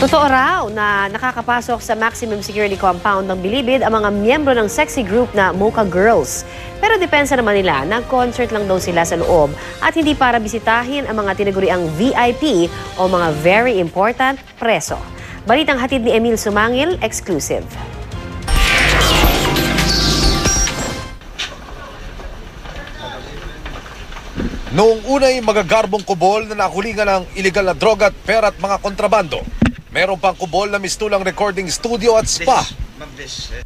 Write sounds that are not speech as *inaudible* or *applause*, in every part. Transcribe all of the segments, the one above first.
Totoo raw na nakakapasok sa maximum security compound ng Bilibid ang mga miyembro ng sexy group na Mocha Girls. Pero depensa naman nila, nag-concert lang daw sila sa loob at hindi para bisitahin ang mga tinaguriang VIP o mga very important preso. Balitang hatid ni Emil Sumangil, exclusive. Noong unay magagarbong kubol na nakulingan ng iligal na droga at pera at mga kontrabando. Meron pang kubol na mistulang recording studio at spa.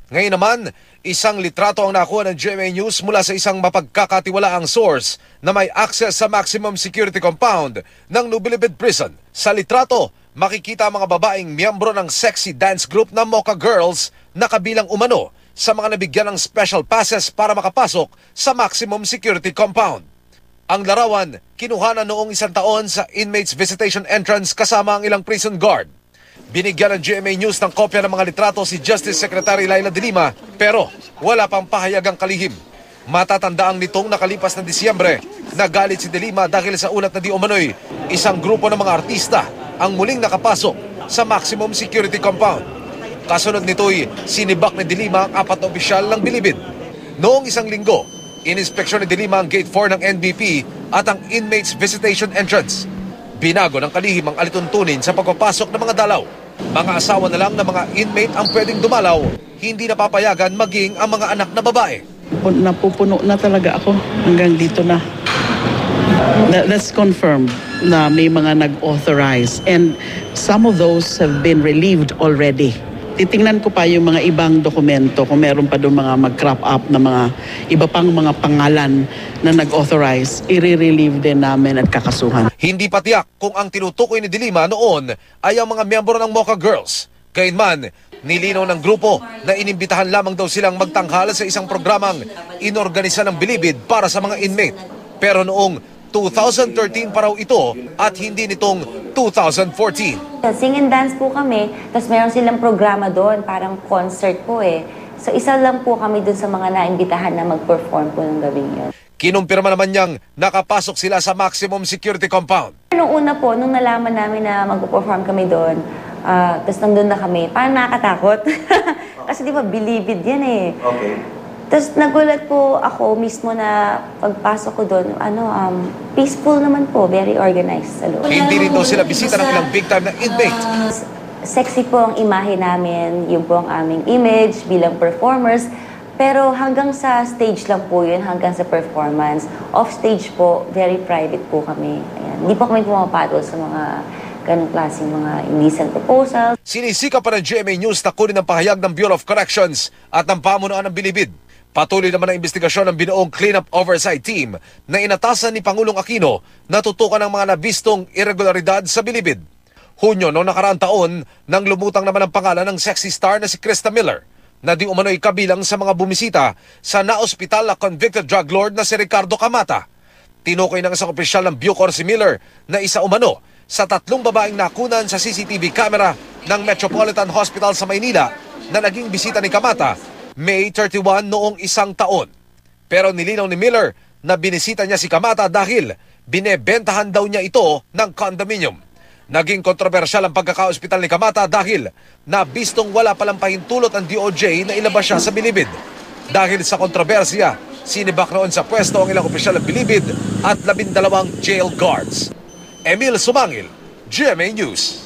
Ngayon naman, isang litrato ang nakuha ng GMA News mula sa isang mapagkakatiwalaang source na may access sa maximum security compound ng Nubilibid Prison. Sa litrato, makikita ang mga babaeng miyembro ng sexy dance group na Mocha Girls na kabilang umano sa mga nabigyan ng special passes para makapasok sa maximum security compound. Ang larawan, kinuha na noong isang taon sa inmates visitation entrance kasama ang ilang prison guard. Binigyan ng GMA News ng kopya ng mga litrato si Justice Secretary Laila de Lima pero wala pang pahayagang kalihim. Matatandaang nitong nakalipas na Disyembre, nagalit si de Lima dahil sa ulat na di umano'y isang grupo ng mga artista ang muling nakapasok sa maximum security compound. Kasunod nito'y sinibak ni de Lima ang apat na opisyal ng Bilibid. Noong isang linggo, ininspeksyon ni de Lima ang Gate 4 ng NBP at ang Inmates Visitation Entrance. Binago ng kalihim ang alituntunin sa pagpapasok ng mga dalaw. Mga asawa na lang ng mga inmate ang pwedeng dumalaw, hindi napapayagan maging ang mga anak na babae. Pu- Napupuno na talaga ako hanggang dito na. That, that's confirmed na may mga nag-authorize and some of those have been relieved already. Titingnan ko pa yung mga ibang dokumento kung meron pa doon mga mag-crop up na mga iba pang mga pangalan na nag-authorize, i-relieve din namin at kakasuhan. Hindi patiyak kung ang tinutukoy ni Dilima noon ay ang mga miyembro ng Mocha Girls. Gayunman, nilinaw ng grupo na inimbitahan lamang daw silang magtanghala sa isang programang inorganisa ng Bilibid para sa mga inmate. Pero noong 2013 pa raw ito at hindi nitong 2014. Sing and dance po kami, tapos meron silang programa doon, parang concert po eh. So isa lang po kami doon sa mga naimbitahan na mag-perform po ng gabing yun. Kinumpirma naman niyang nakapasok sila sa maximum security compound. Nung una po, nung nalaman namin na mag-perform kami doon, ah, tapos nandun na kami, parang nakakatakot. *laughs* Kasi di ba, bilibid yan eh. Okay. Tapos nagulat po ako mismo na pagpasok ko doon, ano, um, peaceful naman po, very organized sa loob. Hindi rin daw sila bisita ng ilang big time na inmate. Sexy po ang imahe namin, yun po ang aming image bilang performers. Pero hanggang sa stage lang po yun, hanggang sa performance. Off stage po, very private po kami. Ayan. Hindi po kami pumapatol sa mga ganong klaseng mga indecent proposals. Sinisika pa ng GMA News na kunin ang pahayag ng Bureau of Corrections at ng pamunuan ng Bilibid. Patuloy naman ang investigasyon ng binuong Cleanup Oversight Team na inatasan ni Pangulong Aquino na tutukan ng mga nabistong irregularidad sa Bilibid. Hunyo noong nakaraang taon nang lumutang naman ang pangalan ng sexy star na si Krista Miller na di umano'y kabilang sa mga bumisita sa naospital na convicted drug lord na si Ricardo Camata. Tinukoy ng isang opisyal ng Bucor si Miller na isa umano sa tatlong babaeng nakunan sa CCTV camera ng Metropolitan Hospital sa Maynila na naging bisita ni Kamata May 31 noong isang taon. Pero nilinaw ni Miller na binisita niya si Kamata dahil binebentahan daw niya ito ng condominium. Naging kontrobersyal ang pagkakaospital ni Kamata dahil nabistong wala palang pahintulot ang DOJ na ilabas siya sa bilibid. Dahil sa kontrobersya, sinibak noon sa pwesto ang ilang opisyal ng bilibid at labindalawang jail guards. Emil Sumangil, GMA News.